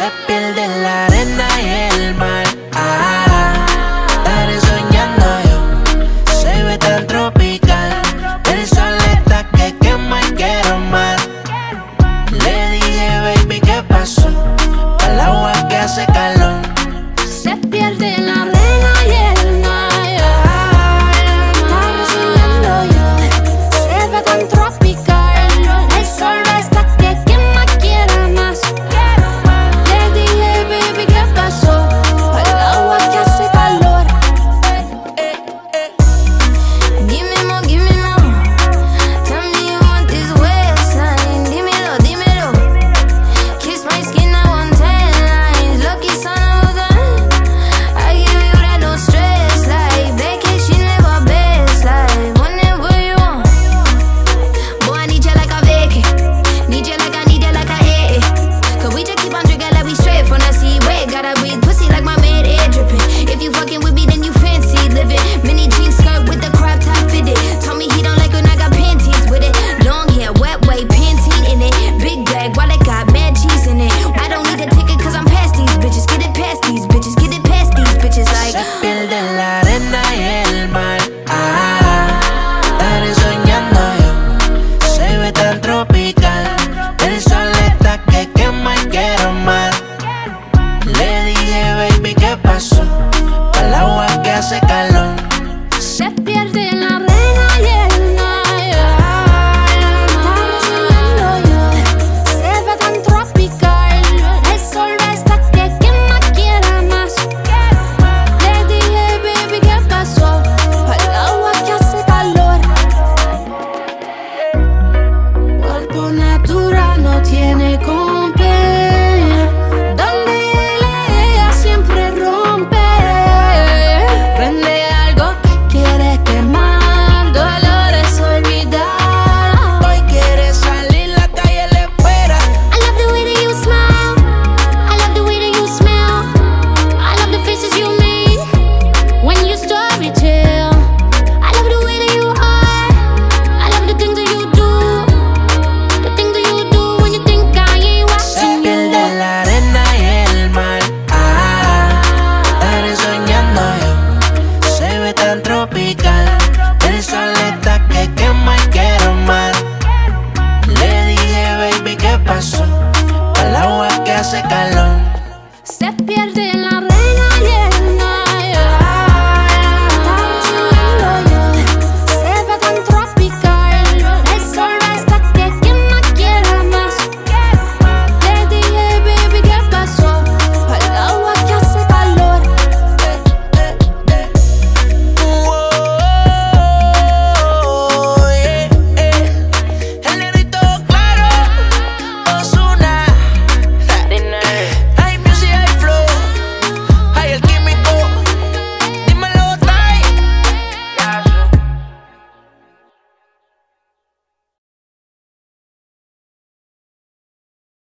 up in filántropo